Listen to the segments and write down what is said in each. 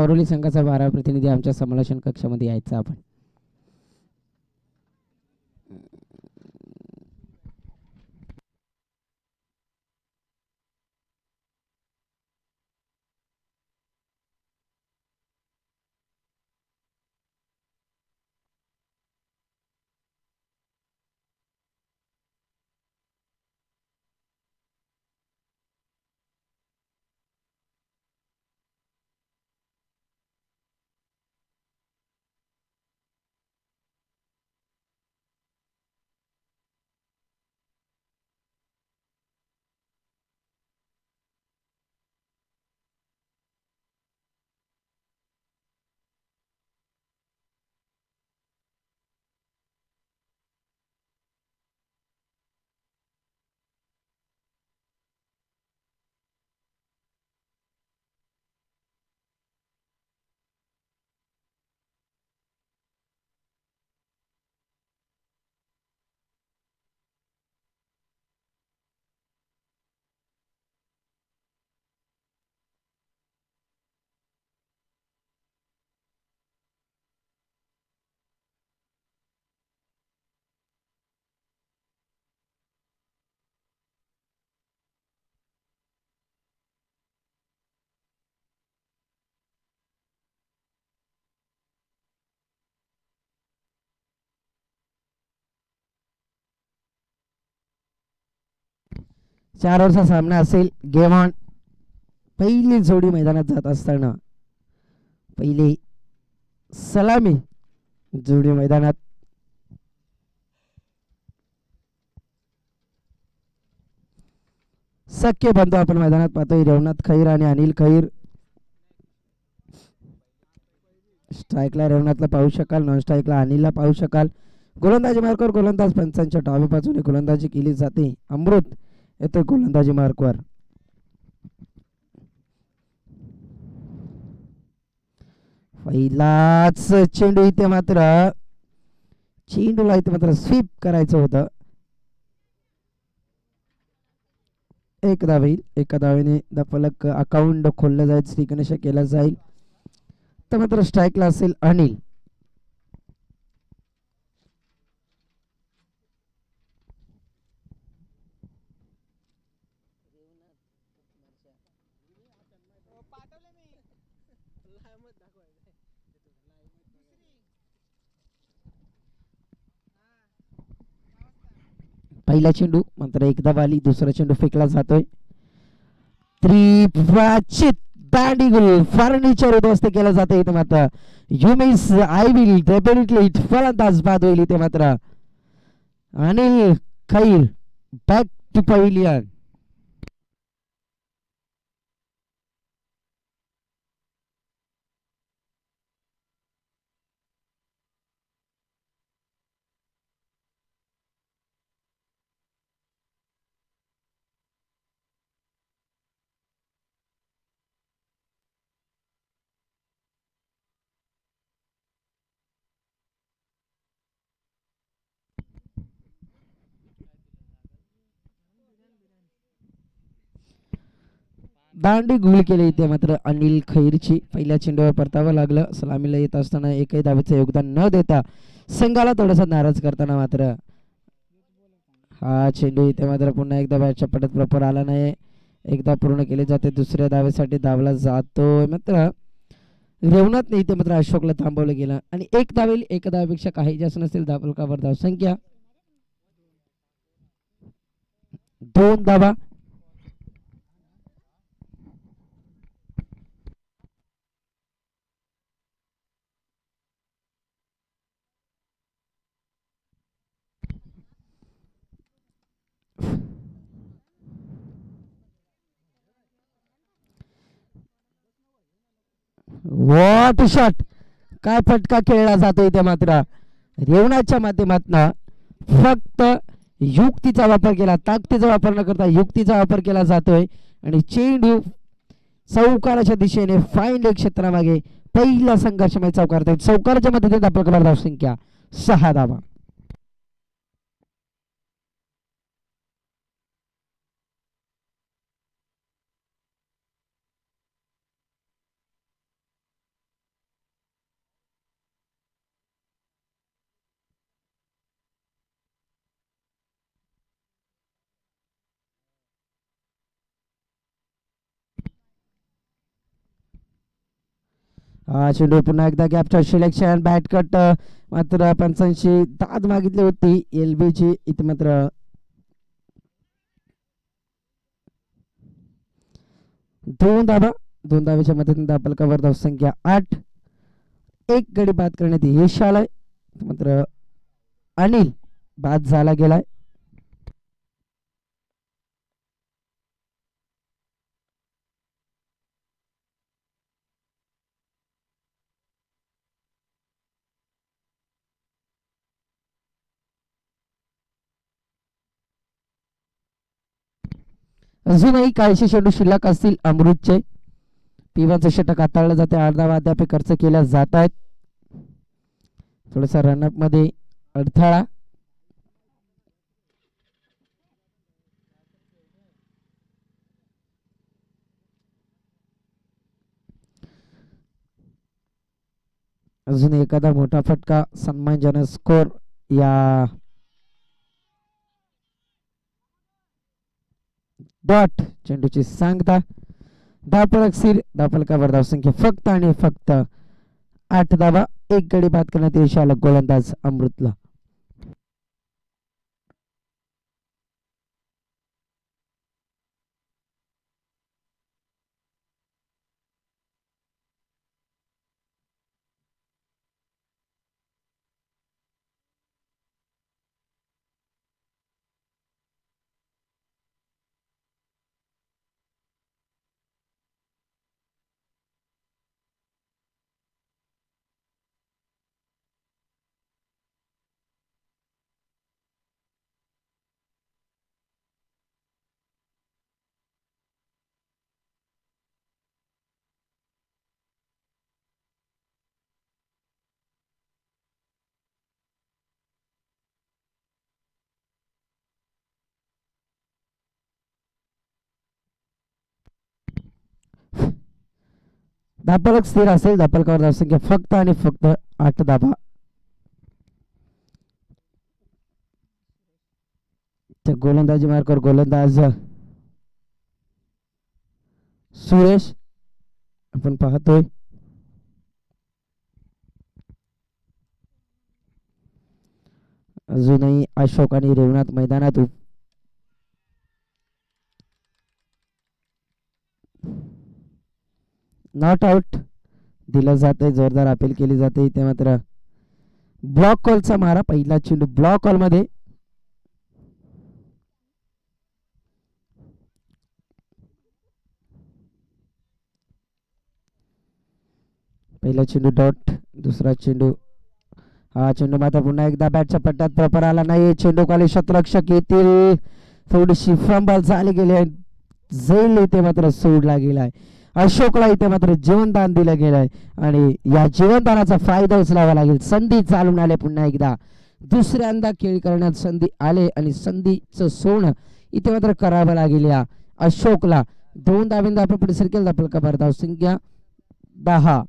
औरवली संघाचा बारा प्रतिनिधी आमच्या समालोचन कक्षामध्ये यायचा आपण. चार ओव्हरचा सामना असेल गेम ऑन पहिली जोडी मैदानात जात असताना पहिली सलामी जोडी मैदानात सख्य बनतो आपण मैदानात पाहतोय. रेवनाथ खैर आणि अनिल खैर. स्ट्राईकला रेवनाथला पाहू शकाल नॉन स्ट्राईकला अनिलला पाहू शकाल. गोलंदाजी मार्कवर गोलंदाज पंचांच्या डावी गोलंदाजी केली जाते. अमृत येतोय गोलंदाजी मार्कवर पहिलाच चेंडू इथे मात्र चेंडूला इथे मात्र स्वीप करायचं होतं. एक धावेल एका धावेने दफलक अकाउंट खोललं जाईल श्रीगणेश केला जाईल. तर मात्र स्ट्राईकला असेल अनिल. पहिला चेंडू मात्र एकदा वाली दुसरा चेंडू फेकला जातोय. त्रिप्राचित दांडीगुल फर्निचर उद्ध्वस्त केलं जाते इथे मात्र. You means I will definitely फलंदाज बाद होईल इथे मात्र. Anil Khair back to pavilion दांडी गुल केले इथे मात्र अनिल खैरची. पहिल्या चेंडूवर परतावं लागलं. सलामीला येत असताना एकही दावेचं योगदान न देता संघाला थोडासा नाराज करताना मात्र हा चेंडू इथे मात्र पुन्हा एकदा बॅटच्या पटत प्रॉपर आला नाही एकदा पूर्ण केले जाते. दुसऱ्या दावेसाठी धावला जातो मात्र रेवणात नाही इथे मात्र अशोकला थांबवलं गेलं. आणि एक धावेल एक धावेपेक्षा काही जास्त नसेल धावलकावर धाव संख्या दोन धावा. What shot. काय फटका खेळला जातो इथे मात्र? रेवणाच्या माध्यमातून फक्त युक्तीचा वापर केला ताकदीचा वापर न करता युक्तीचा वापर केला जातोय. आणि चेंडू चौकाराच्या दिशेने फाईन लेग क्षेत्रामागे पहिला संघर्षमय चौकार चौकाराच्या मदतीने आपल्या करणार संख्या सहा धावा हा चेंडू पुन्हा एकदा कॅप्चर सिलेक्शन बॅट कट मात्र पंचांशी दाद मागितली होती. एल ची इथे मात्र. दोन धाबा दोन धाब्याच्या मदतीने दापलकावर धाव संख्या आठ. एक गडी बाद करण्यात यश आलाय. मात्र अनिल बाद झाला गेलाय. अजूनही काहीशे चेंडू शिल्लक असतील. अमृतचे पिवांचे षटक हाताळलं जाते. अर्धा वाद्यापे खर्च केल्या जात आहेत. थोडासा रनअपमध्ये अडथळा. अजून एखादा मोठा फटका सन्मानजनक स्कोर या डॉट चेंडूची सांगता. धापलक सिर धापलकावर धावसंख्या फक्त आणि फक्त आठ दावा एक गडी बाद करण्यात यश आलं गोलंदाज अमृतला. धापलक स्थिर असेल धापलकावर धावसंख्या फक्त आणि फक्त आठ दाबा. गोलंदाजी मार्कावर गोलंदाज. सुरेश आपण पाहतोय. अजूनही अशोक आणि रेवनाथ मैदानात नॉट आउट दिलं जाते जोरदार अपील केली जाते इथे मात्र. ब्लॉक कॉलचा मारा पहिला चेंडू ब्लॉक कॉलमध्ये. पहिला चेंडू डॉट दुसरा चेंडू. हा चेंडू मात्र पुन्हा एकदा बॅटच्या पट्ट्यात प्रॉपर आला नाही. चेंडू खाली शतरक्षक येतील थोडीशी फंबल झाली गेली आहे. झैल इथे मात्र सोडला गेलाय अशोकला इथे मात्र जीवनदान दिलं गेलंय. आणि या जीवनदानाचा फायदा उचलावा लागेल. संधी चालून आले पुन्हा एकदा. दुसऱ्यांदा खेळ करण्यात संधी आले आणि संधीचं सोनं इथे मात्र करावं लागेल या अशोकला. दोन दाबिंदा आपण पुढे सरकेल दाखल का धाव संख्या दहा.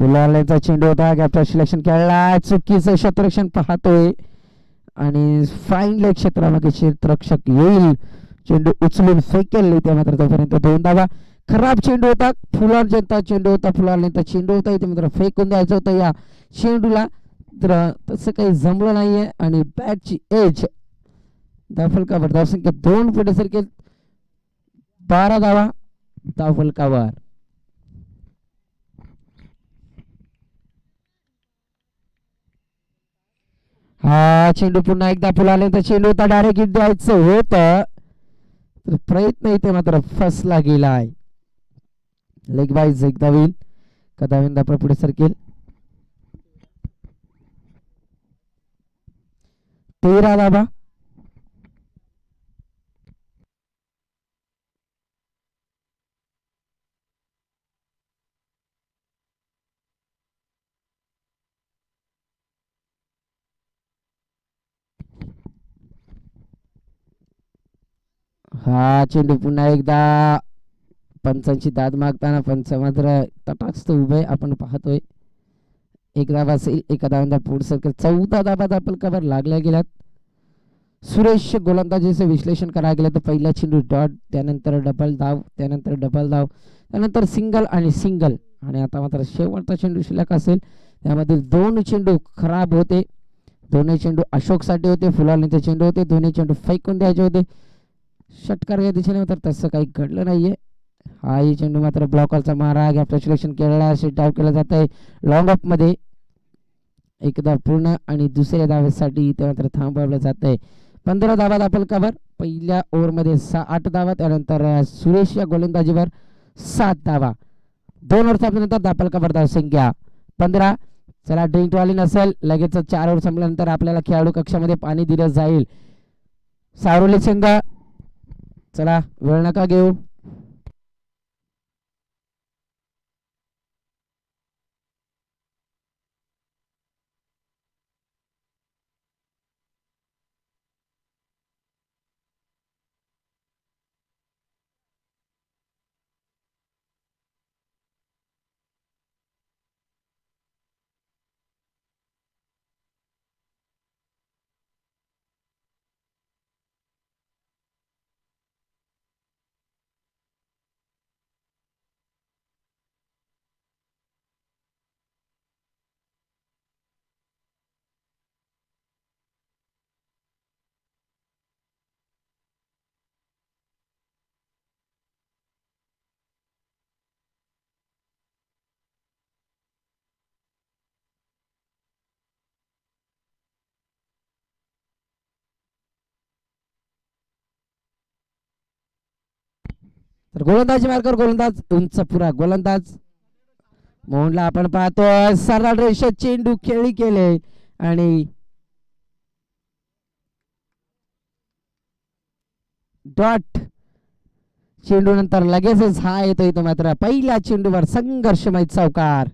पुलालेचा चेंडू होता. कॅप्टन सिलेक्शन खेळला चुकीचं क्षेत्ररक्षण पाहतोय. आणि फाईन लेग क्षेत्रामध्ये क्षेत्ररक्षक येईल. चेंडू उचलून फेकेल. इथे मात्र तोपर्यंत दोन धावा. खराब चेंडू होता. फुलार जनता चेंडू होता. फुलार जनता चेंडू होता. इथे मात्र फेकून द्यायचं होतं. या चेंडूला तर तसं काही जमलं नाहीये. आणि बॅटची एज दाफलकावर धावसंख्या दोन पुढे सरकेल. बारा धावा. दाफलकावर हा चेंडू पुन्हा एकदा फुलाले तर चेंडू तर डायरेक्ट द्यायचं होत. तर प्रयत्न इथे मात्र फसला गेलाय. लेग वाईज एकदा होईल. कदाविंदा आपण पुढे सरकेल. तेरा दाबा. हा चेंडू पुन्हा एकदा पंचांची दाद मागताना पंच मात्र तटास्त उभे आपण पाहतोय. एक दाबा असेल एका दाबांदा पुढ सरकार चौदा दाबात आपण कबर लागल्या गेल्यात. सुरेश गोलंदाजीचं विश्लेषण करायला गेलं तर पहिला चेंडू डॉट त्यानंतर डबल धाव त्यानंतर डबल धाव त्यानंतर सिंगल आणि सिंगल आणि आता मात्र शेवटचा चेंडू शिल्लक असेल. त्यामधील दोन चेंडू खराब होते. दोन्ही चेंडू अशोकसाठी होते फुलांचे चेंडू होते. दोन्ही चेंडू फेकून द्यायचे होते. षटकार या दिशेने मात्र तसं काही घडलं नाहीये. हाही चेंडू मात्र ब्लॉकरचा मारा गॅप सिलेक्शन केलेला डाव केला जात आहे. लॉंग ऑफमध्ये एकदा पूर्ण आणि दुसऱ्या धावेसाठी इथे मात्र थांबवलं जात आहे. पंधरा धावा दाखल कवर पहिल्या ओव्हरमध्ये सहा आठ धावा त्यानंतर सुरेश या गोलंदाजीवर सात धावा. दोन ओव्हर संपल्यानंतर दाखल कवर धाव संख्या. पंधरा चला ड्रिंक वाली नसेल. लगेच चार ओव्हर संपल्यानंतर आपल्याला खेळाडू कक्षामध्ये पाणी दिलं जाईल. सारोली संघ चला वेळ नका घेऊ. गोलंदाजी मार्कर गोलंदाज. उंच पुरा गोलंदाज. मोहनला आपण पाहतोय सरळ रेषेत चेंडू खेळी केले आणि डॉट चेंडू नंतर लगेचच हा येतो इथं मात्र पहिल्या चेंडूवर संघर्षमय चौकार.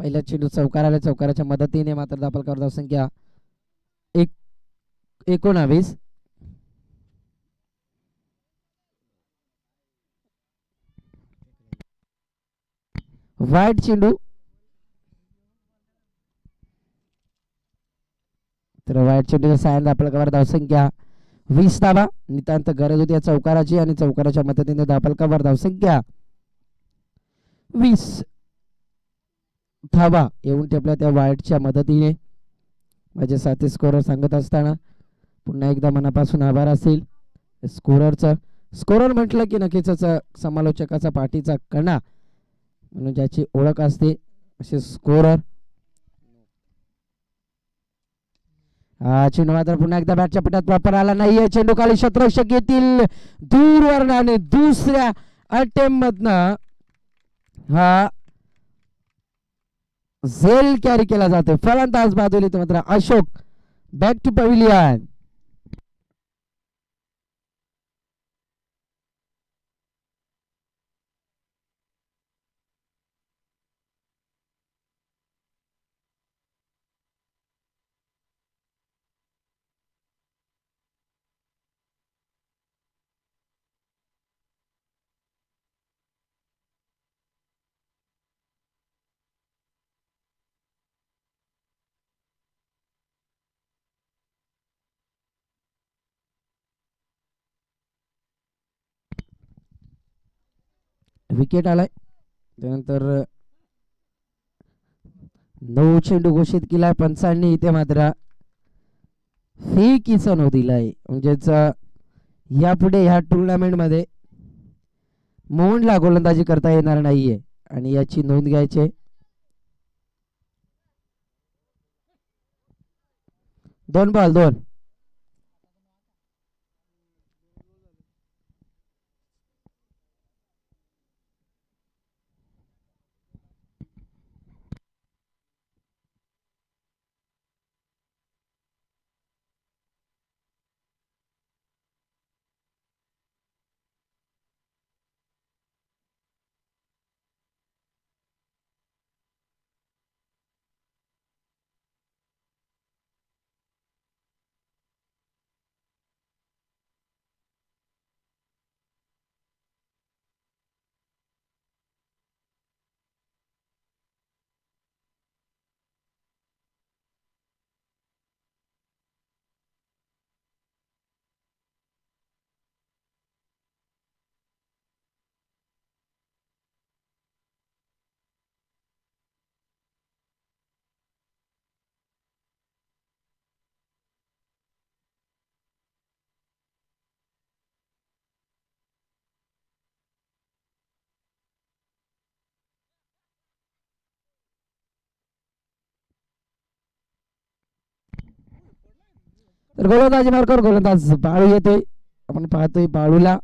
पहिला चेंडू चौकार आला चौकाराच्या मदतीने मात्र दाखल संख्या एक एकोणावीस. वाईट चेंडू. तर वाईट चेंडूच्या साहाय्याने दाखल कवर धावसंख्या वीस धावा. नितांत गरज होती या चौकाराची आणि चौकाराच्या मदतीने दाखल कवर धावसंख्या वीस. धावा येऊन टेपला त्या वाईटच्या मदतीने माझे साथी स्कोरर सांगत असताना पुन्हा एकदा मनापासून आभार असेल. स्कोररचा स्कोरर म्हटलं की नक्कीच समालोचकाचा पाठीचा कणा म्हणून ज्याची ओळख असते असे स्कोरर हा चेंडू मात्र पुन्हा एकदा बॅटच्या पिठात वापर आला नाहीये. चेंडू खाली शत्रक्षक येतील. दूरवर आणि दुसऱ्या अटेम्प मधनं हा झेल कॅरी केला जातो फलंदाज बाजूला इथं मात्र Ashok back to pavilion wicket आलाय. त्यानंतर नऊ चेंडू घोषित केलाय पंचांनी इथे मात्र फेकीचा नऊ दिलाय म्हणजेच यापुढे ह्या टुर्नामेंटमध्ये मोहनला गोलंदाजी करता येणार नाहीये. आणि याची नोंद घ्यायची दोन बॉल दोन. तर गोलंदाजी मार्गावर गोलंदाज बाळू येतोय. आपण पाहतोय बाळूला.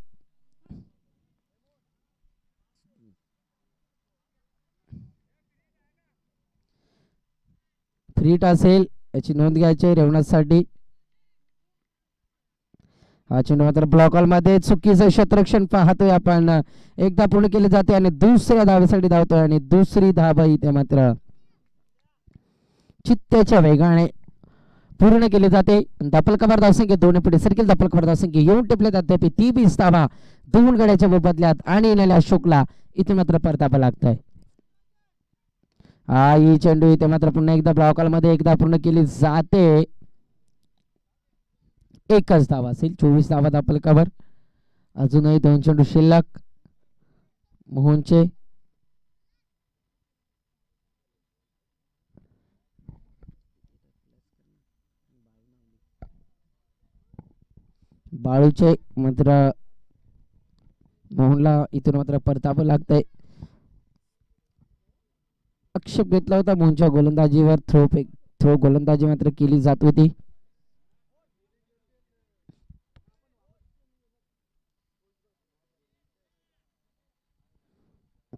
फ्रीट असेल याची नोंद घ्यायची आहे रेवणासाठी हा चेंडू मात्र ब्लॉकमध्ये चुकीचं क्षेत्ररक्षण पाहतोय आपण. एकदा पूर्ण केले जाते आणि दुसऱ्या धावेसाठी धावतोय आणि दुसरी धाव इथे मात्र चित्त्याच्या वेगाने. पूर्ण केली जाते. दपल कबर धावसंख्या दोन पुढे सरकेल दपल कबर धावसंख्या येऊन टिपले जाते. ती बी धावा दोन गड्याच्या मोबदल्यात आणि येणाऱ्या अशोकला इथे मात्र परतापा लागतंय. हा ही चेंडू इथे मात्र पुन्हा एकदा ब्लॉकमध्ये एकदा पूर्ण केली जाते. एकच धावा असेल चोवीस धावा दापल कबर अजूनही दोन चेंडू शिल्लक. मोहनचे बाळूचे मात्र मोहनला इथून मात्र परतावं लागतंय. आक्षेप घेतला होता मोहनच्या गोलंदाजीवर. थ्रो थ्रो गोलंदाजी मात्र केली जात होती.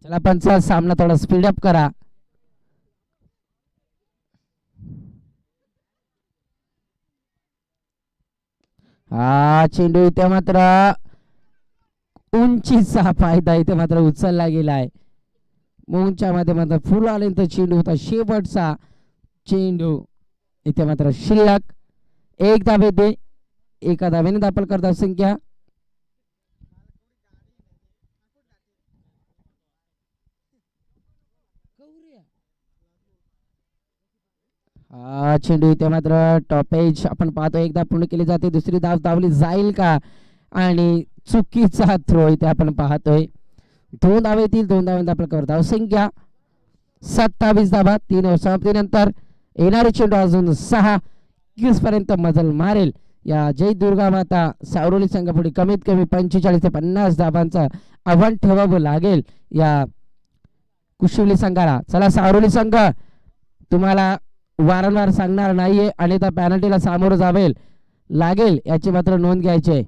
चला पंचा सामना थोडा स्पीड अप करा. हा चेंडू इथे मात्र उंचीचा फायदा इथे मात्र उचलला गेलाय. मोहनच्या मध्ये मात्र फुल आल्यानंतर चेंडू होता शेवटचा चेंडू. इथे मात्र शिल्लक. एक धाबे दे एका धाब्याने दाखल करतात संख्या. चेंडू इथे मात्र टॉपेज आपण पाहतो एकदा पूर्ण केली जाते. दुसरी धाव धावली जाईल का? आणि चुकीचा थ्रो इथे आपण पाहतोय. दोन धाव येतील. दोन धावांचा आपण कवर धाव संख्या सत्तावीस धाबा तीन समाप्तीनंतर येणारे चेंडू अजून सहा. एकवीस पर्यंत मजल मारेल. या जय दुर्गा माता सावरोली संघापुढे कमीत कमी पंचेचाळीस ते पन्नास धाबांचं आव्हान ठेवावं लागेल. या कुशिवली संघाला. चला सावरोली संघ तुम्हाला वारंवार सांगणार नाहीये आणि त्या पॅनल्टीला सामोरं जावेल लागेल याची मात्र नोंद घ्यायची आहे.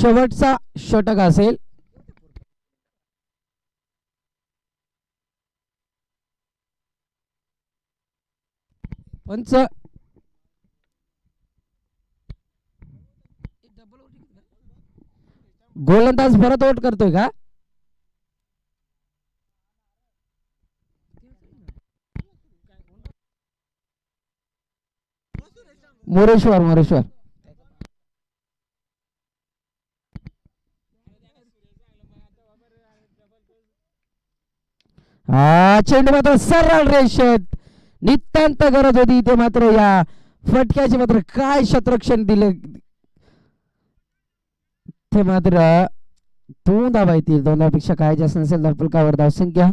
शेवटचा षटक असेल. पंच. गोलंदाज परत ओट करतोय का? मोरेश्वर मोरेश्वर. हा चेंडू मात्र सरळ रेषेत नितांत गरज होती इथे मात्र या फटक्याचे मात्र काय शत्रक्षण दिलं ते मात्र दोन धावा येतील दोन धावापेक्षा काय जास्त नसेल तर फलकावर धावसंख्या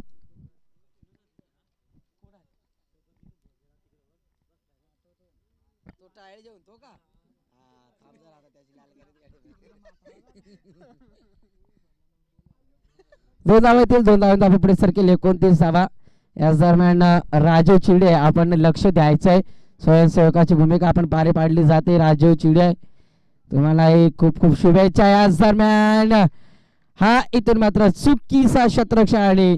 दोन धावा दोन धावा धावा पुढे सरकेल एकोणतीस धावा याच दरम्यान राजीव चिडे आपण लक्ष द्यायचं आहे स्वयंसेवकाची भूमिका आपण पारे पाडली जाते. राजीव चिडे तुम्हालाही खूप खूप शुभेच्छा याच दरम्यान. हा इथून मात्र चुकीचा शतरक्षण आणि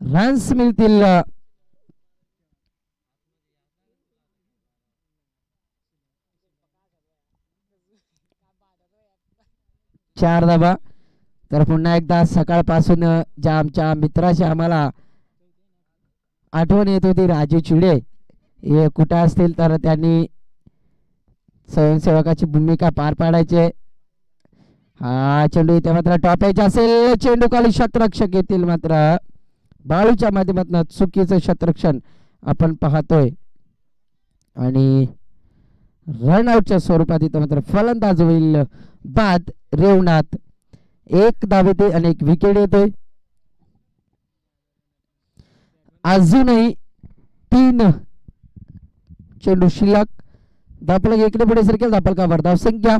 रन्स मिळतील. चार धाबा तर पुन्हा एकदा सकाळपासून ज्या आमच्या मित्राशी आम्हाला आठवण येत होती राजू चिडे हे कुठं असतील तर त्यांनी स्वयंसेवकाची भूमिका पार पाडायचे. हा चेंडू इथे मात्र टॉपायचा असेल. चेंडू खाली शतरक्षक येतील मात्र. बाळूच्या माध्यमातून चुकीचं शतरक्षण आपण पाहतोय. आणि रनआउटच्या स्वरूपात इथं मात्र फलंदाज होईल बाद रेवनाथ. एक धाव येते आणि एक विकेट येते. अजूनही तीन चेंडू शिल्लक. धापलक इकडे पुढे सरकेल. धापलकावर धाव संख्या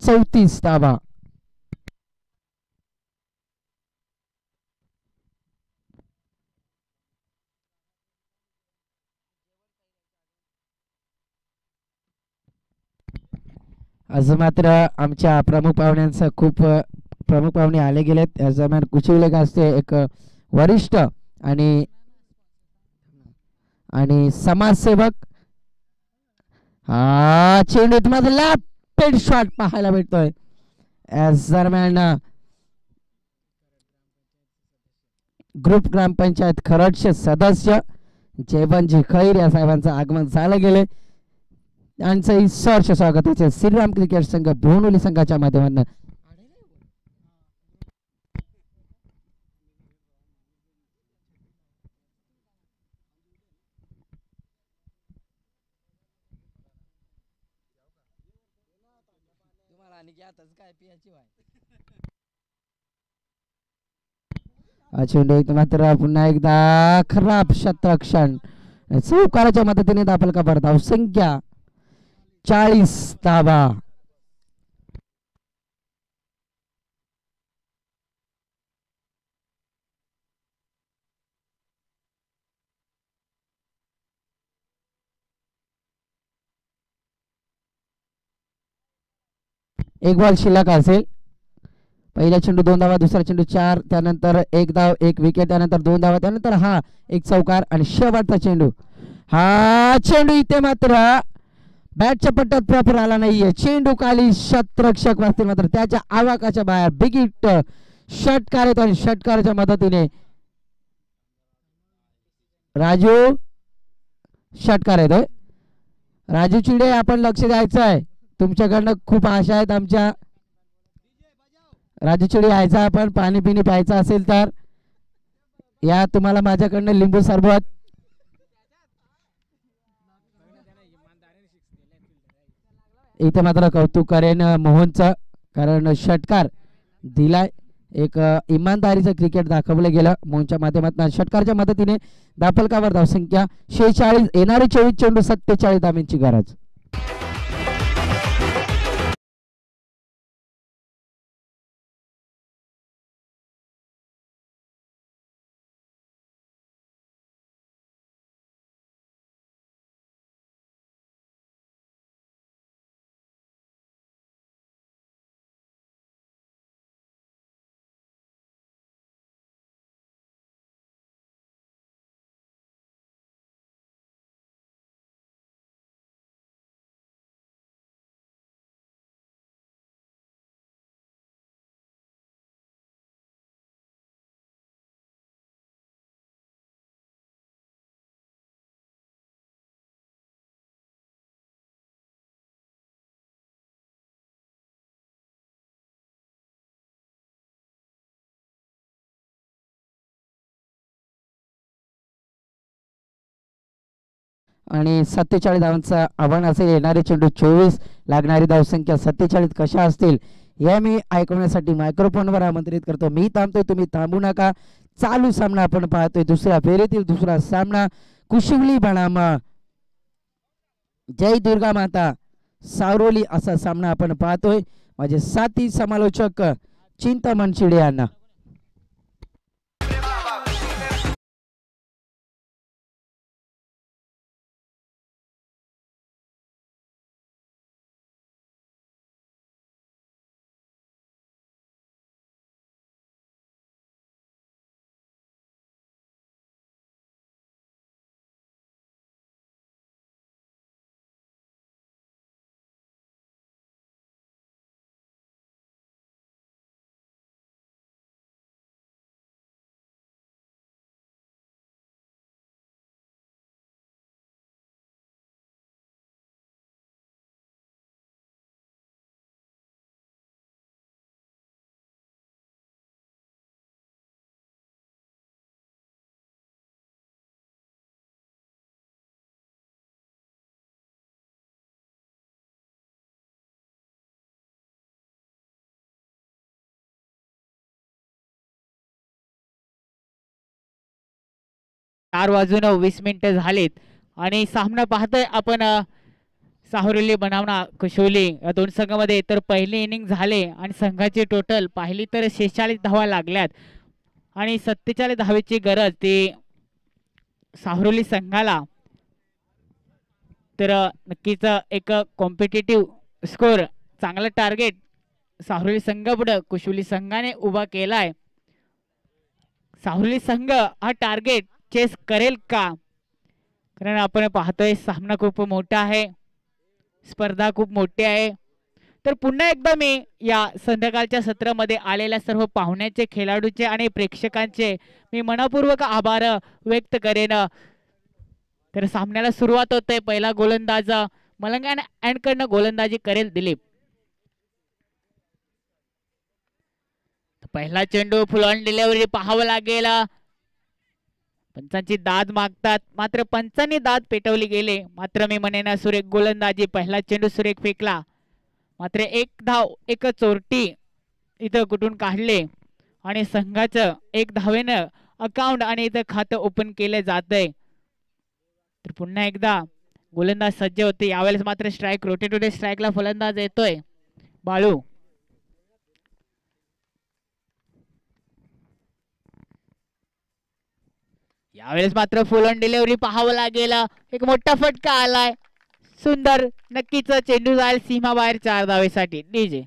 चौतीस धावा. आज मात्र आमच्या प्रमुख पाहुण्यांचं खूप प्रमुख पाहुणे आले गेलेत. या दरम्यान कुचिवले असते एक वरिष्ठ आणि आणि समाजसेवक. हा चेंडूत मधला पेड शॉट पाहायला भेटतोय. याच दरम्यान ग्रुप ग्रामपंचायत खरडचे सदस्य जयवंतजी खैर या साहेबांचं आगमन झालं गेले त्यांचंही सहर्ष स्वागत आहे. श्रीराम क्रिकेट संघ भोवनोली संघाच्या माध्यमातून. चेंडू मात्र पुन्हा एकदा खराब शतरक्षण चौकाराच्या मदतीने दाखल का धाव संख्या चाळीस ताबा एक बॉल शिल्लक असेल. पहिला चेंडू दोन धावा दुसरा चेंडू चार त्यानंतर एक धाव एक विकेट त्यानंतर दोन धावा त्यानंतर हा एक चौकार आणि शेवटचा चेंडू. हा चेंडू इथे मात्र बॅटच्या पट्ट्यात प्रॉपर आला नाहीये. चेंडू खाली शतरक्षक वाचतील मात्र त्याच्या आवाकाच्या बाहेर बिगिट षटकार येतो आणि षटकाराच्या मदतीने. राजू षटकार येतोय. राजू चिडे आपण लक्ष द्यायचं आहे तुमच्याकडनं खूप आशा आहेत आमच्या. राजू चिडे यायचा आपण पाणी पिणी प्यायचं असेल तर. या तुम्हाला माझ्याकडनं लिंबू सरबत इथे मात्र कौतुक करेन मोहनचं कारण षटकार दिलाय. एक इमानदारीचं क्रिकेट दाखवलं गेलं. मोहनच्या माध्यमातून षटकारच्या मदतीने दाफलकावर धावसंख्या शेहेचाळीस येणारे चोवीस चेंडू सत्तेचाळीस धाब्यांची गरज. आणि सत्तेचाळीस धावांचा आव्हान असेल येणारे चेंडू चोवीस लागणारी धावसंख्या सत्तेचाळीस कशा असतील या मी ऐकवण्यासाठी मायक्रोफोनवर आमंत्रित करतो. मी थांबतोय तुम्ही थांबू नका. चालू सामना आपण पाहतोय दुसऱ्या फेरीतील दुसरा सामना. कुशिवली बनामा. जय दुर्गा माता. सावरोली असा सामना आपण पाहतोय. माझे साथी समालोचक चिंतामण शिडे यांना. चार वाजून वीस मिनिटं झालीत. आणि सामना पाहतोय आपण साहुरेली बनावना कुशवली या दोन संघामध्ये. तर पहिली इनिंग झाले आणि संघाची टोटल पाहिली तर शेहेचाळीस धावा लागल्यात. आणि सत्तेचाळीस धावेची गरज ती साहुर्ली संघाला. तर नक्कीच एक कॉम्पिटेटिव्ह स्कोर चांगलं टार्गेट साहुर्ली संघापुढं कुशवली संघाने उभा केला आहे साहुर्ली संघ हा टार्गेट चेस करेल का? कारण आपण पाहतोय सामना खूप मोठा आहे. स्पर्धा खूप मोठी आहे. तर पुन्हा एकदा मी या संध्याकाळच्या सत्रामध्ये आलेल्या सर्व पाहुण्याचे खेळाडूचे आणि प्रेक्षकांचे मी मनपूर्वक आभार व्यक्त करेन. तर सामन्याला सुरुवात होते पहिला गोलंदाज मलंगान अँडकडनं गोलंदाजी करेल दिलीप. पहिला चेंडू फुल ऑन डिलिव्हरी पाहावं लागेल. पंचांची दाद मागतात. मात्र पंचांनी दाद पेटवली गेले. मात्र मी म्हणेन सुरेख गोलंदाजी पहिला चेंडू सुरेख फेकला. मात्र एक धाव एक चोरटी इथं कुठून काढले? आणि संघाचं एक धावेनं अकाउंट आणि इथं खातं ओपन केलं जातंय. तर पुन्हा एकदा गोलंदाज सज्ज होते. यावेळेस मात्र स्ट्राईक रोटेट रोटे स्ट्राईकला फलंदाज येतोय. बाळू. यावेळेस मात्र फुल ऑन डिलेवरी पाहावं लागेल. एक मोठा फटका आलाय. सुंदर नक्कीच चेंडू जाईल सीमा बाहेर चार धावेसाठी डीजे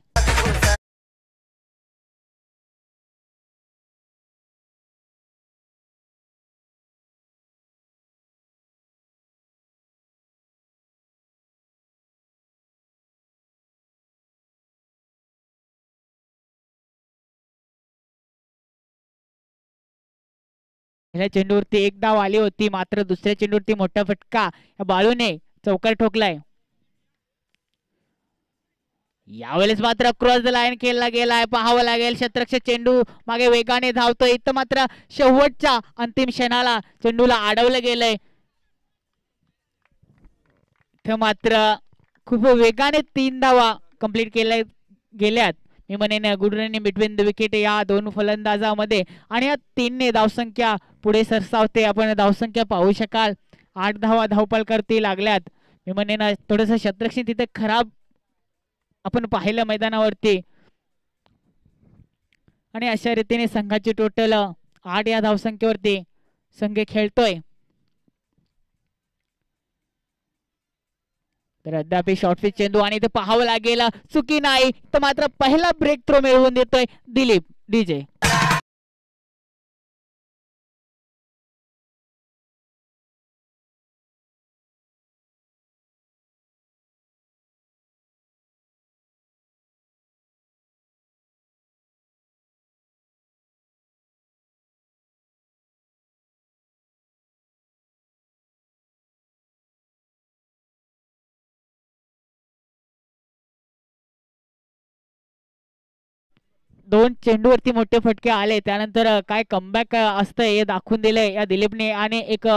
पहिल्या चेंडूवरती एक धाव आली होती मात्र दुसऱ्या चेंडूवरती मोठा फटका. या बाळूने चौकार ठोकलाय. यावेळेस मात्र क्रॉस द लाईन खेळला गेलाय. पाहावं लागेल शतरक्षक चेंडू मागे वेगाने धावतो इथं मात्र शेवटच्या अंतिम क्षणाला चेंडूला अडवलं गेलंय. इथं मात्र खूप वेगाने तीन धावा कंप्लीट केल्या गेल्यात. मी म्हणेन good running between the wicket या दोन फलंदाजामध्ये. आणि या तीनने धावसंख्या पुढे सरसावते. आपण धावसंख्या पाहू शकाल. आठ धावा धावपळ करती लागल्यात. मी म्हणेन थोडस तिथे खराब आपण पाहिलं मैदानावरती. आणि अशा रीतीने संघाची टोटल आठ या धावसंख्येवरती संघ खेळतोय. तर अद्यापि शॉर्टफिट चेंडू आणि ते पाहावं लागेल. चुकी नाही तर मात्र पहिला ब्रेक थ्रो मिळवून देतोय दिलीप डीजे दोन चेंडूवरती मोठे फटके आले. त्यानंतर काय कमबॅक असतंय हे दाखवून दिलंय या दिलीपने आणि एक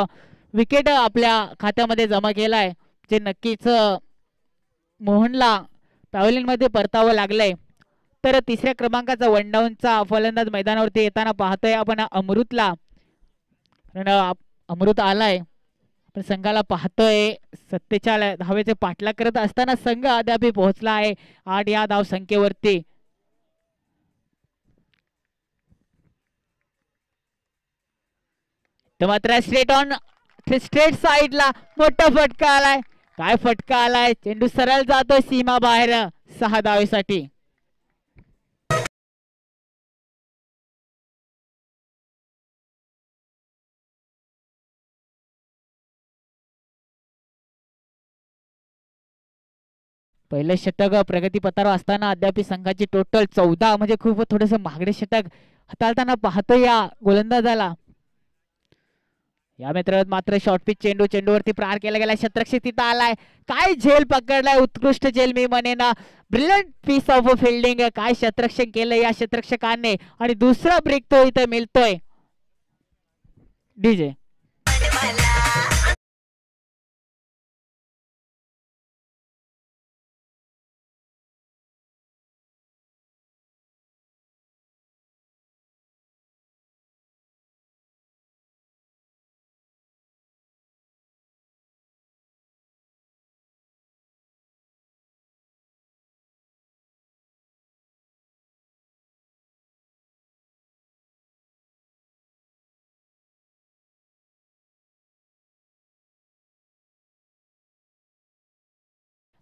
विकेट आपल्या खात्यामध्ये जमा केलाय. जे नक्कीच मोहनला पॅव्हलियन परतावं लागलंय. तर तिसऱ्या क्रमांकाचा वन डाऊनचा फलंदाज मैदानावरती येताना पाहतोय आपण अमृतला. अमृत आलाय. आपण संघाला पाहतोय. सत्तेचाळीस धावेचे पाठलाग करत असताना संघ अद्यापी पोहोचला आहे आठ या धाव संख्येवरती तर मात्र स्ट्रेट ऑन स्ट्रेट साईडला मोठा फटका आलाय. काय फटका आलाय? चेंडू सरळ जातोय सीमा बाहेर सहा धावेसाठी. पहिलं षटक प्रगतीपथावर असताना अद्याप संघाची टोटल चौदा म्हणजे खूप थोडस महागडे षटक हाताळताना पाहतो या गोलंदाजाला. या मित्रांनो मात्र शॉर्ट पिच चेंडू चेंडूवरती प्रहार केला गेला शतरक्षक तिथं आलाय. काय झेल पकडलाय? उत्कृष्ट झेल मी म्हणेन. ब्रिलियंट पीस ऑफ फिल्डिंग काय शत्रक्षक केलं या शत्रक्षकाने? आणि दुसरा ब्रेक तो इथं मिळतोय. डीजे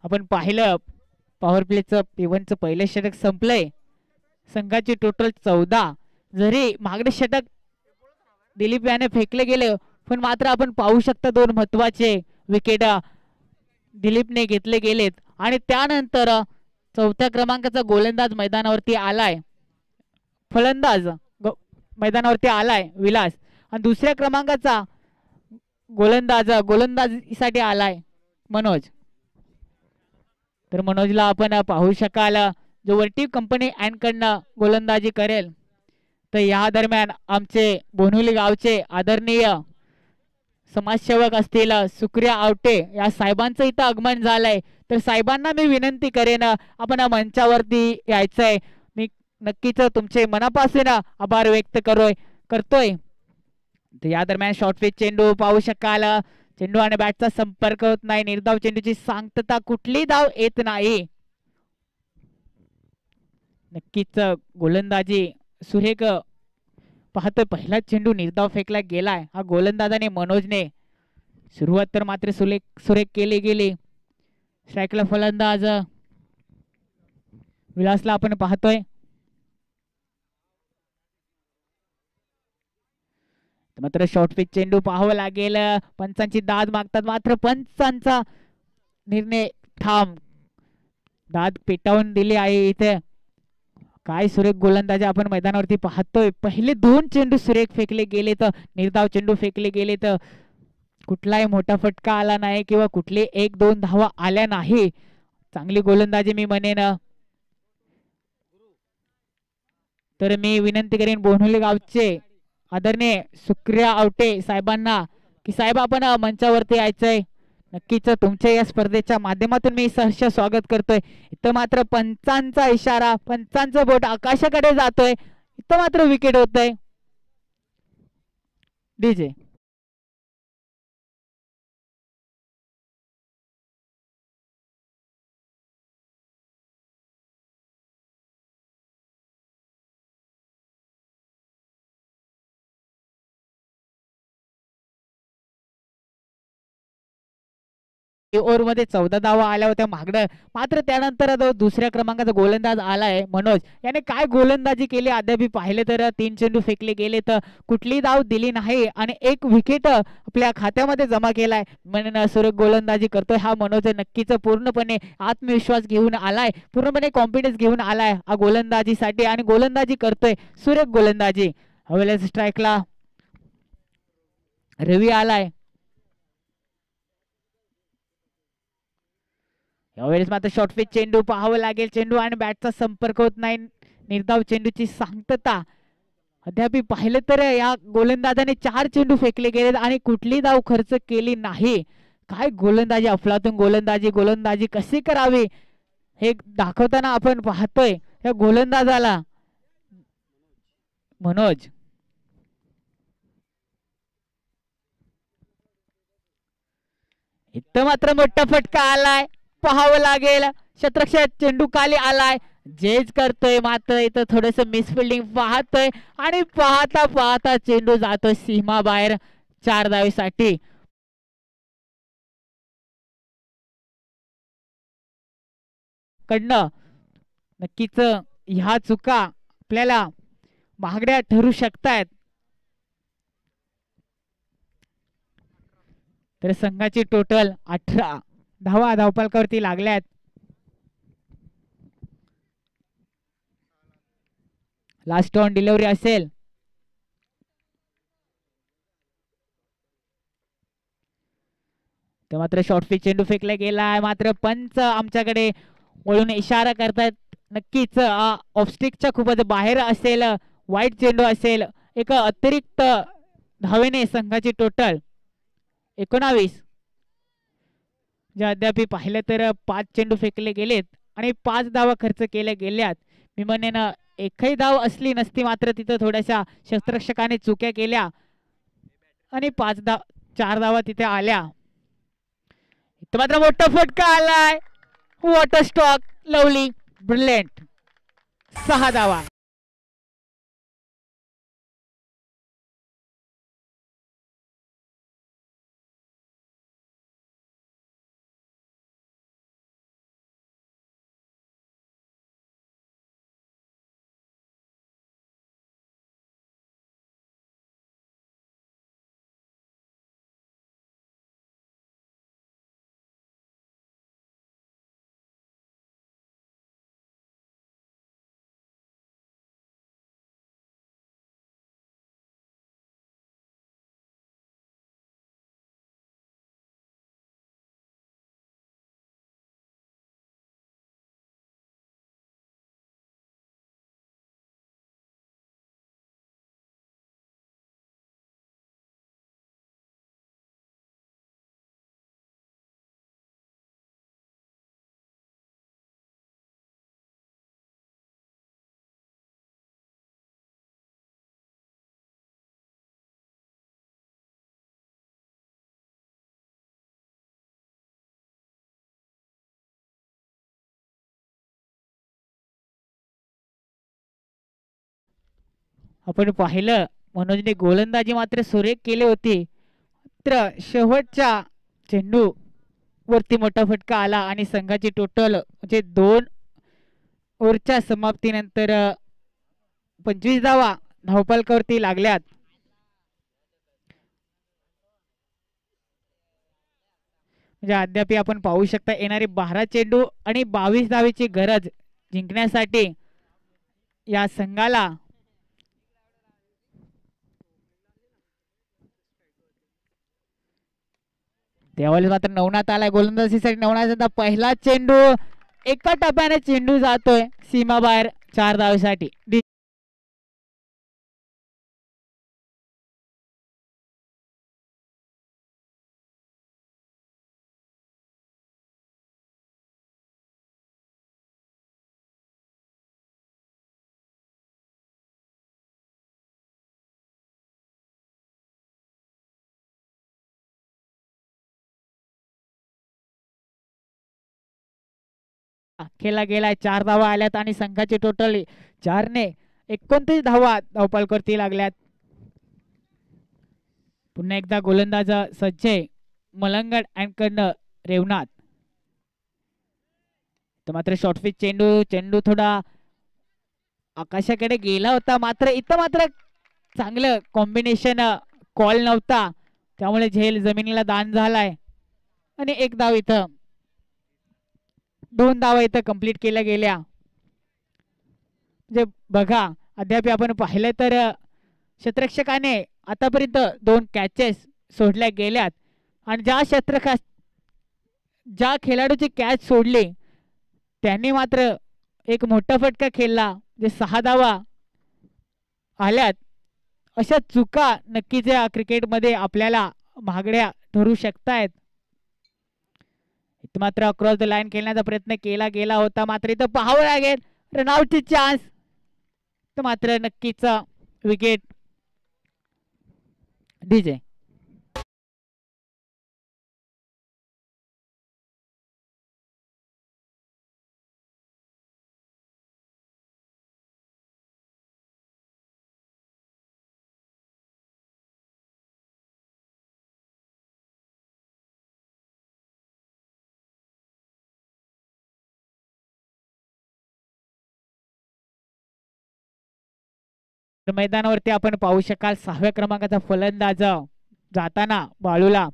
आपण पाहिलं पॉवर प्लेचं पिवनचं पहिलं षटक संपलंय. संघाची टोटल चौदा जरी मागणे षटक दिलीप याने फेकले गेले पण मात्र आपण पाहू शकता दोन महत्त्वाचे विकेट दिलीपने घेतले गेलेत. आणि त्यानंतर चौथ्या क्रमांकाचा गोलंदाज मैदानावरती आलाय. फलंदाज मैदानावरती आलाय विलास. आणि दुसऱ्या क्रमांकाचा गोलंदाज गोलंदाजीसाठी आलाय मनोज. तर मनोजला आपण पाहू शकाल जो वर्टी कंपनी अँडकडनं गोलंदाजी करेल. तर या दरम्यान आमचे बोनुली गावचे आदरणीय समाजसेवक असतील सुक्रिया आवटे या साहेबांचं इथं आगमन झालंय. तर साहेबांना मी विनंती करेन आपण मंचावरती यायचंय. मी नक्कीच तुमचे मनापासून आभार व्यक्त करोय करतोय. तर या दरम्यान शॉर्टफिट चेंडू पाहू शकाल. चेंडू आणि बॅटचा संपर्क होत नाही. निर्धाव चेंडूची सांगतता कुठली धाव येत नाही. नक्कीच गोलंदाजी सुरेख पाहतोय. पहिलाच चेंडू निर्धाव फेकला गेलाय. हा गोलंदाजाने मनोजने सुरुवात तर मात्र सुरेख सुरेख केली गेली. स्ट्राईकला फलंदाज विलासला आपण पाहतोय. मात्र शॉर्ट पिच चेंडू पाहावं लागेल. पंचांची दाद मागतात मात्र पंचांचा निर्णय ठाम. दाद पेटावून दिली आहे इथे. काय सुरेख गोलंदाजी आपण मैदानावरती पाहतोय. पहिले दोन चेंडू सुरेख फेकले गेले तर निर्धाव चेंडू फेकले गेले तर कुठलाही मोठा फटका आला नाही किंवा कुठले एक दोन धावा आल्या नाही. चांगली गोलंदाजी मी म्हणेन. तर मी विनंती करेन बोनोली गावचे. आदरणीय सुक्रिया आवटे साहेबांना की साहेब आपण मंचावरती यायचंय. नक्कीच तुमच्या या स्पर्धेच्या माध्यमातून मी सहर्ष स्वागत करतोय. इथं मात्र पंचांचा इशारा पंचांचं बोट आकाशाकडे जातोय. इथं मात्र विकेट होतंय. डीजे ओव्हरमध्ये चौदा धावा आल्या होत्या मागणं. मात्र त्यानंतर जो दुसऱ्या क्रमांकाचा गोलंदाज आलाय मनोज याने काय गोलंदाजी केली? अद्याप पाहिले तर तीन चेंडू फेकले गेले तर कुठली धाव दिली नाही आणि एक विकेट आपल्या खात्यामध्ये जमा केलाय. म्हणून सुरेख गोलंदाजी करतोय हा मनोज नक्कीच पूर्णपणे आत्मविश्वास घेऊन आलाय पूर्णपणे कॉन्फिडन्स घेऊन आलाय हा गोलंदाजीसाठी आणि गोलंदाजी करतोय सुरेख गोलंदाजी. हवेला स्ट्राईकला रवी आलाय. यावेळेस मात्र शॉर्टफिट चेंडू पाहावं लागेल. चेंडू आणि बॅटचा संपर्क होत नाही. निर्धाव चेंडूची सांगतता. अद्याप पाहिलं तर या गोलंदाजाने चार चेंडू फेकले गेले आणि कुठली धाव खर्च केली नाही. काय गोलंदाजी? अफलातून गोलंदाजी गोलंदाजी कशी करावी? हे दाखवताना आपण पाहतोय. या गोलंदाजाला मनोज. इथं मात्र मोठा फटका आलाय. पाहावं लागेल. शतरक्षा चेंडू खाली आलाय. जेज करतोय मात्र इथं थोडस मिसफिल्डिंग पाहतोय आणि पाहता पाहता चेंडू जातोय सीमा बाहेर. चार धावेसाठी. कडनं. नक्कीच ह्या चुका आपल्याला महागड्या ठरू शकतायत. तर संघाची टोटल अठरा. धावा धावपालकावरती लागल्यात. लास्ट ऑन डिलिव्हरी असेल. तर मात्र शॉर्ट पिच चेंडू फेकला गेलाय मात्र पंच आमच्याकडे वळून इशारा करतात. नक्कीच ऑफस्टिकच्या खूपच बाहेर असेल. वाईट चेंडू असेल. एक अतिरिक्त धावेने संघाची टोटल एकोणावीस. जे अद्याप पाहिलं तर पाच चेंडू फेकले गेलेत आणि पाच धावा खर्च केल्या गेल्यात. मी एकही धाव असली नसती मात्र तिथं थोड्याशा शस्त्रक्षकाने चुक्या केल्या आणि पाच धाव चार धावा तिथे आल्या. इथं मात्र मोठा फटका आलाय. वॉटर स्टॉक लवली ब्रिलियंट सहा धावा. आपण पाहिलं मनोजने गोलंदाजी मात्र सुरेख केले होते. मात्र शेवटच्या चेंडू वरती मोठा फटका आला आणि संघाची टोटल म्हणजे दोन ओव्हरच्या समाप्तीनंतर पंचवीस धावा धावपालकावरती लागल्यात. म्हणजे अद्याप आपण पाहू शकता येणारे बारा चेंडू आणि बावीस धावेची गरज जिंकण्यासाठी या संघाला त्यावेळेस मात्र नवनाथ आलाय. गोलंदाजीसाठी नवनाथचा पहिला चेंडू. एका टप्प्याने चेंडू जातोय. सीमा बाहेर चार धावेसाठी. खेळला गेलाय. चार धावा आल्यात आणि संघाची टोटल चारने एकोणतीस धावा धावपलकरती लागल्यात. पुन्हा एकदा गोलंदाज सज्ज मलंगड अँड कडनं रेवनाथ. तर मात्र शॉर्टफिच चेंडू चेंडू थोडा आकाशाकडे गेला होता. मात्र इथं मात्र चांगलं कॉम्बिनेशन कॉल नव्हता. त्यामुळे झेल जमिनीला दान झालाय. आणि एक धाव इथं दोन धावा इथं कंप्लीट केल्या गेल्या. म्हणजे बघा अद्याप आपण पाहिलं तर अ, आतापर्यंत दोन कॅचेस सोडल्या गेल्यात. आणि ज्या क्षेत्रका ज्या खेळाडूची कॅच सोडली त्यांनी मात्र एक मोठा फटका खेळला. जे सहा धावा आल्यात अशा चुका नक्कीच या क्रिकेटमध्ये आपल्याला महागड्या ठरू शकतायत. मात्र अक्रॉस द लाईन खेळण्याचा प्रयत्न केला गेला होता. मात्र इथं पाहावं लागेल. रनआउटची चान्स तर मात्र नक्कीच विकेट डीजे तर मैदानावरती आपण पाहू शकाल सहाव्या क्रमांकाचा फलंदाज जाताना बाळूला.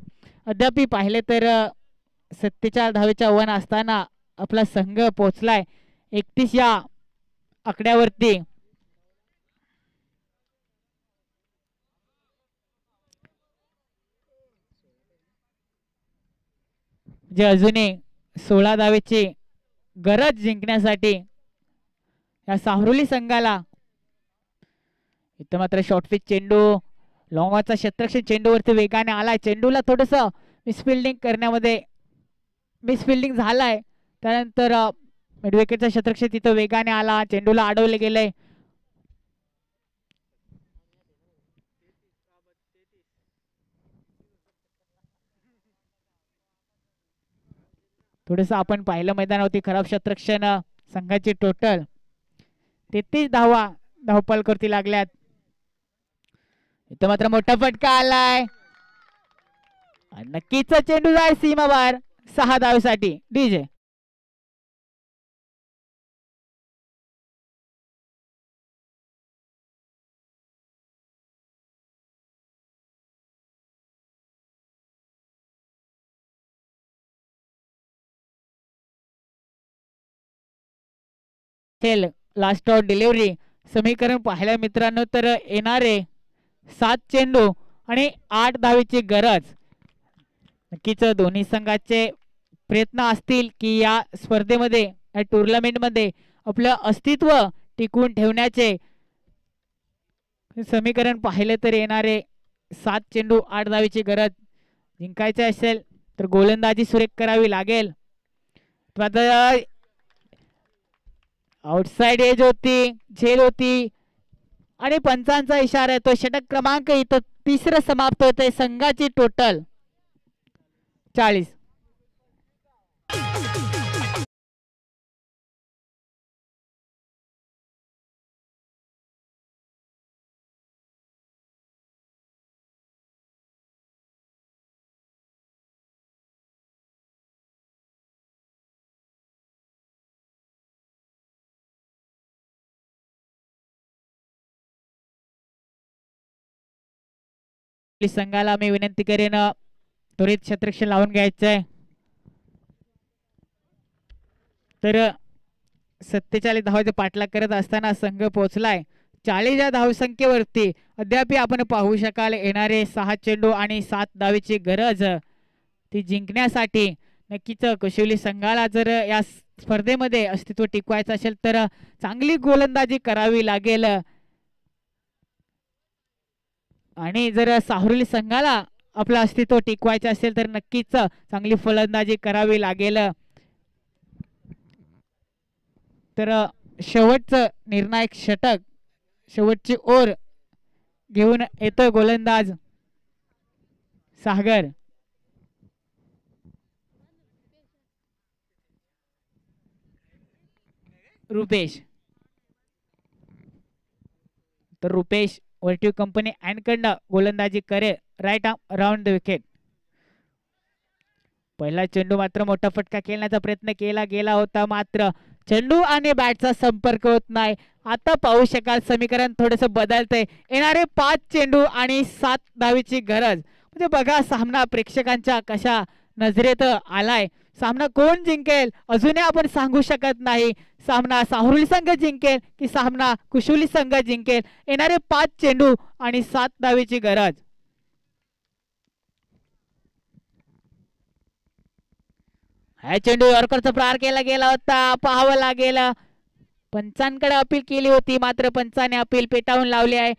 अद्याप पाहिले तर सत्तेचाळ धावेच्या वन असताना आपला संघ पोचलाय एकतीस या आकड्यावरती. जे अजूनही सोळा धावेची गरज जिंकण्यासाठी या साहरुली संघाला इथं मात्र शॉर्टपिच चेंडू. लॉंगाचा क्षेत्रक्षण चेंडूवरती वेगाने आलाय. चेंडूला थोडंसं मिसफिल्डिंग करण्यामध्ये मिसफिल्डिंग झालाय. त्यानंतर मिडविकेटचा क्षेत्रक्षण तिथं वेगाने आला. चेंडूला अडवले गेले. थोडस आपण पाहिलं मैदानावरती खराब क्षेत्रक्षण संघाची टोटल तेहतीस धावा धावपाल करती लागल्यात. इथं मात्र मोठा फटका आलाय. नक्कीच चेंडू जाय सीमा सहा धावेसाठी. डीजे खेळ. लास्ट ऑफ डिलिव्हरी समीकरण पाहिल्या मित्रांनो तर येणारे सात चेंडू आणि आठ धावेची गरज. नक्कीच दोन्ही संघाचे प्रयत्न असतील की या स्पर्धेमध्ये या टुर्नामेंटमध्ये आपलं अस्तित्व टिकवून ठेवण्याचे. समीकरण पाहिले तर येणारे सात चेंडू आठ धावेची गरज जिंकायचे असेल तर गोलंदाजी सुरेख करावी लागेल. तर आता आउटसाइड एज होती झेल होती आणि पंचांचा इशारा येतो. तो षटक क्रमांक इथं तिसरं समाप्त होतंय. संघाची टोटल चाळीस. संघाला मी विनंती करेन त्वरित क्षेत्रक्षण लावून घ्यायचंय. तर सत्तेचाळीस धावाचा पाठलाग करत असताना संघ पोहोचलाय. चाळीस या धावसंख्येवरती अद्याप आपण पाहू शकाल येणारे सहा चेंडू आणि सात धावेची गरज. ती जिंकण्यासाठी नक्कीच कशोली संघाला जर या स्पर्धेमध्ये अस्तित्व टिकवायचं असेल तर चांगली गोलंदाजी करावी लागेल. आणि जर साहुर्ली संघाला आपलं अस्तित्व टिकवायचं असेल तर नक्कीच चांगली फलंदाजी करावी लागेल. तर शेवटचं निर्णायक षटक शेवटची ओर घेऊन येतोय गोलंदाज सागर. रुपेश. तर रुपेश वर्टिव कंपनी अँडकडनं गोलंदाजी करे right arm round the wicket पहिला चेंडू मात्र मोठा फटका खेळण्याचा प्रयत्न केला गेला होता मात्र चेंडू आणि बॅटचा संपर्क होत नाही. आता पाहू शकाल समीकरण थोडस बदलतंय. येणारे पाच चेंडू आणि सात धावीची गरज. म्हणजे बघा सामना प्रेक्षकांच्या कशा नजरेत आलाय. सामना कोण जिंकेल अजूनही आपण सांगू शकत नाही. सामना साहुरी संघ जिंकेल की सामना कुशुली संघ जिंकेल. येणारे पाच चेंडू आणि सात धावीची गरज. हा चेंडू यॉर्करचा प्रहार केला गेला होता पाहावं लागेल. पंचांकडे अपील केली होती मात्र पंचाने अपील पेटावून लावली आहे.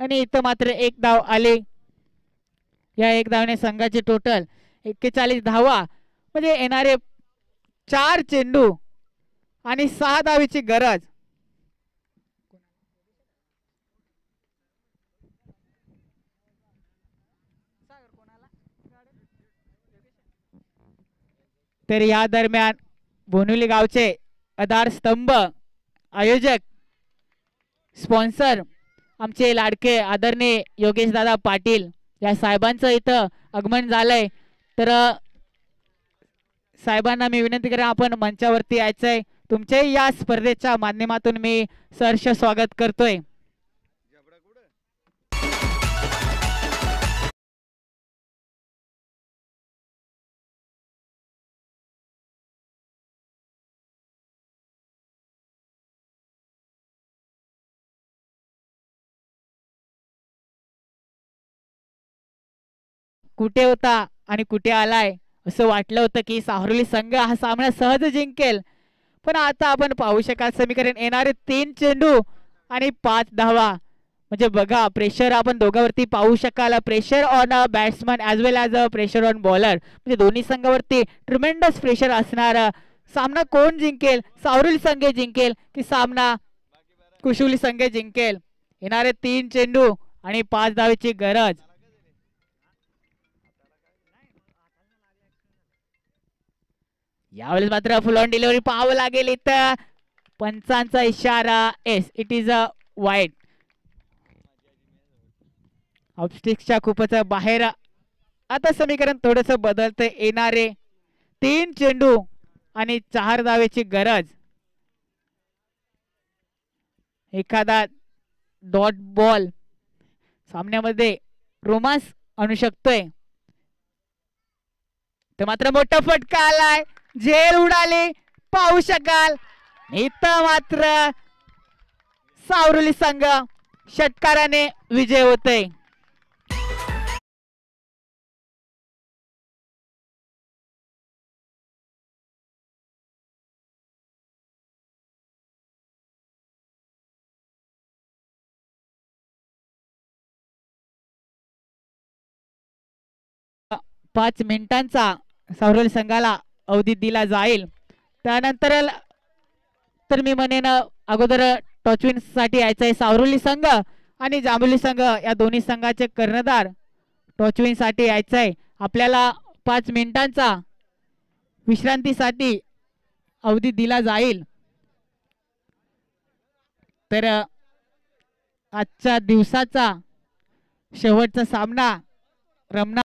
आणि इथं मात्र एक धाव आले. या एक धावने संघाचे टोटल एक्केचाळीस धावा. म्हणजे येणारे चार चेंडू आणि सहा धावीची गरज. तर या दरम्यान बोनुली गावचे आधार स्तंभ आयोजक स्पॉन्सर आमचे लाडके आदरणीय योगेश दादा पाटील या साहेबांचं इथं आगमन झालंय. तर साहेबांना मी विनंती करेन आपण मंचावरती यायचंय. तुमचे या स्पर्धेच्या माध्यमातून मी सहर्ष स्वागत करतोय. कुठे होता आणि कुठे आलाय? असं वाटलं होतं की साहरोली संघ हा सामना सहज जिंकेल. पण आता आपण पाहू शकाल समीकरण येणारे तीन चेंडू आणि पाच धावा. म्हणजे बघा प्रेशर आपण दोघांवरती पाहू शकाल. Pressure on a batsman as well as a pressure on bowler म्हणजे दोन्ही संघावरती ट्रिमेंडस प्रेशर असणार. सामना कोण जिंकेल? सावरुली संघ जिंकेल की सामना कुशुली संघ जिंकेल? येणारे तीन चेंडू आणि पाच धावेची गरज. यावेळेस मात्र फुल ऑन डिलिव्हरी पाहावं लागेल इथं. पंचांचा इशारा. एस इट इज अ वाईट ऑब्स्टिक्सच्या खूपच बाहेर. आता समीकरण थोडस बदलतं येणारे तीन चेंडू आणि चार धावेची गरज. एखादा डॉट बॉल सामन्यामध्ये रोमांस आणू शकतोय. तर मात्र मोठा फटका आलाय. झेल उडाली पाहू शकाल. इथं मात्र सावरुली संघ षटकाराने विजय होते पाच मिनिटांचा सावरली संघाला अवधी दिला जाईल. त्यानंतर तर मी म्हणेन अगोदर टॉचविनसाठी यायचं आहे सावरुली संघ आणि जांभुली संघ या दोन्ही संघाचे कर्णधार टॉचविनसाठी यायचं आहे आपल्याला पाच मिनिटांचा विश्रांतीसाठी अवधी दिला जाईल. तर आजच्या दिवसाचा शेवटचा सामना रमना